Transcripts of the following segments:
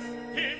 Fliegen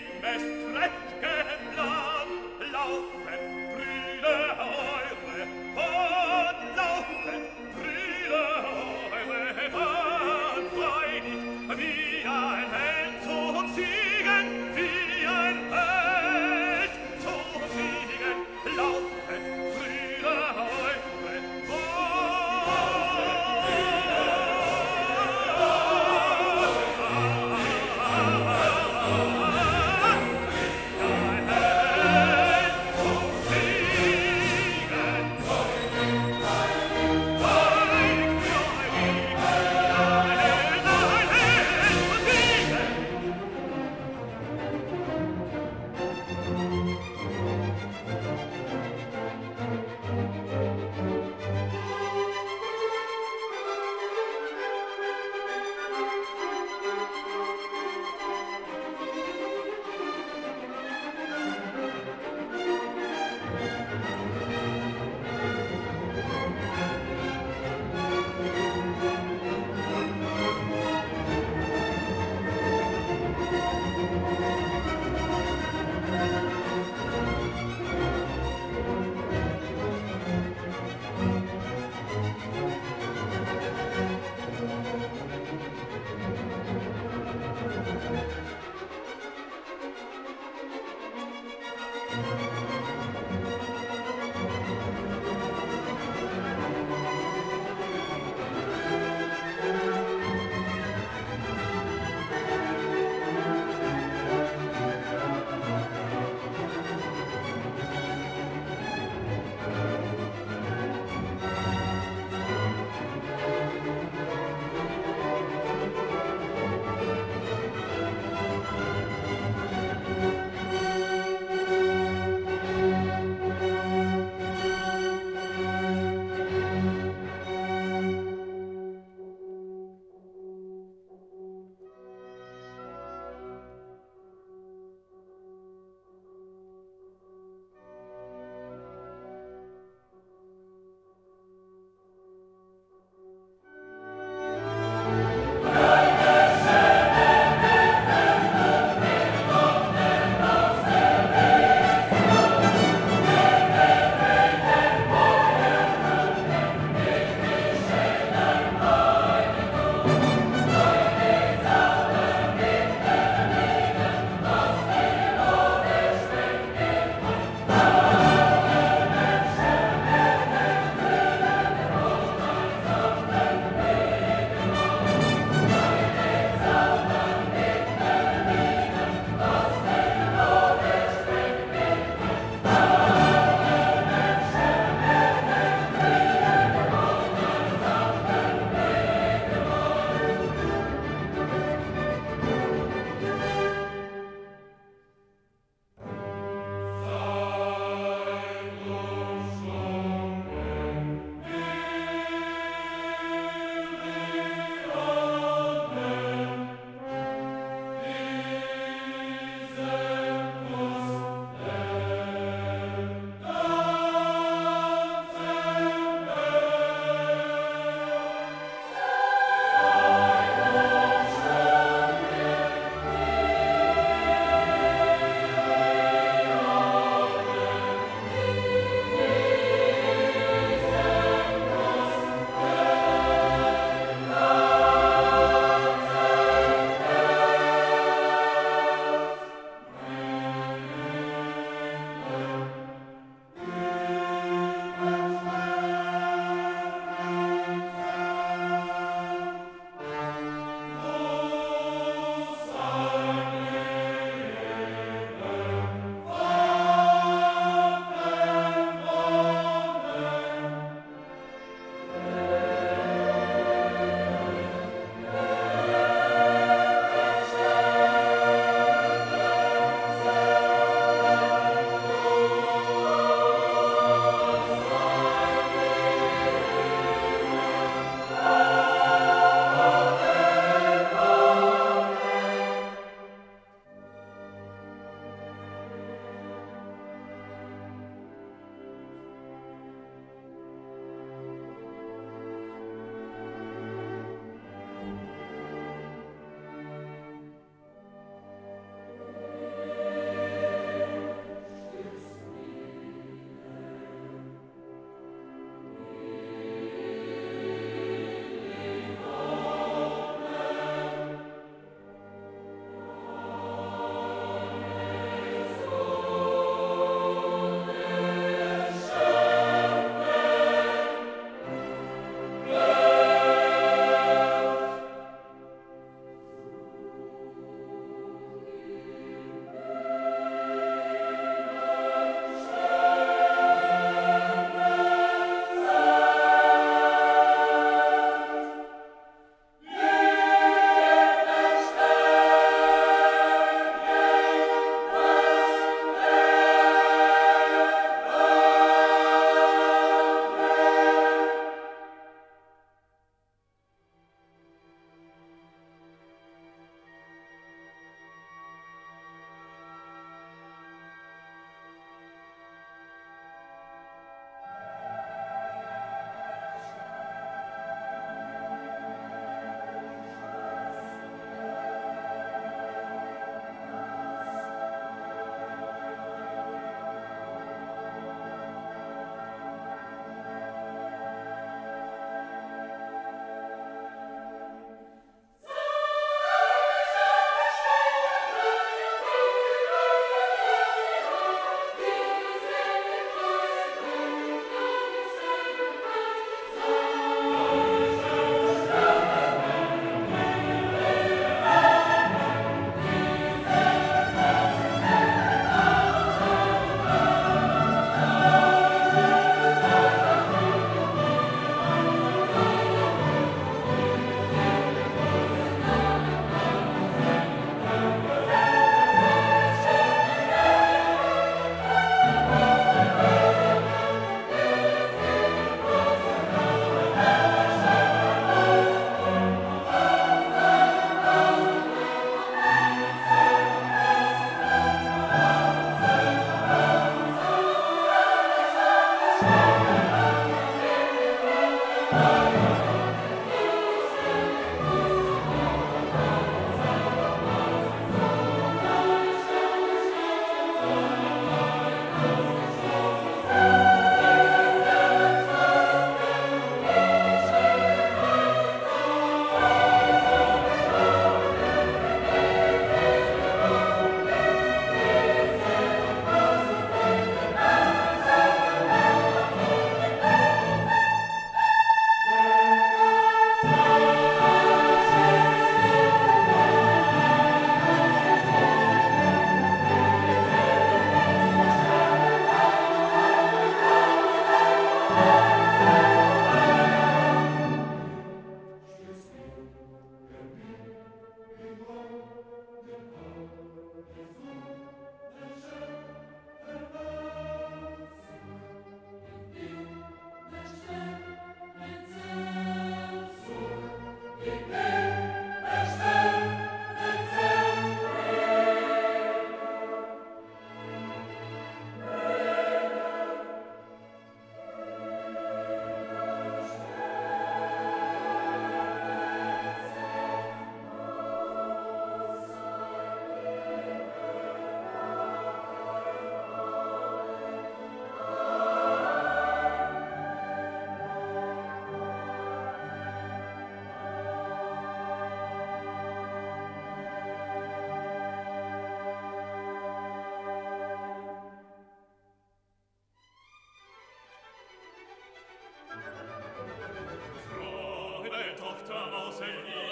Vater auserwählt.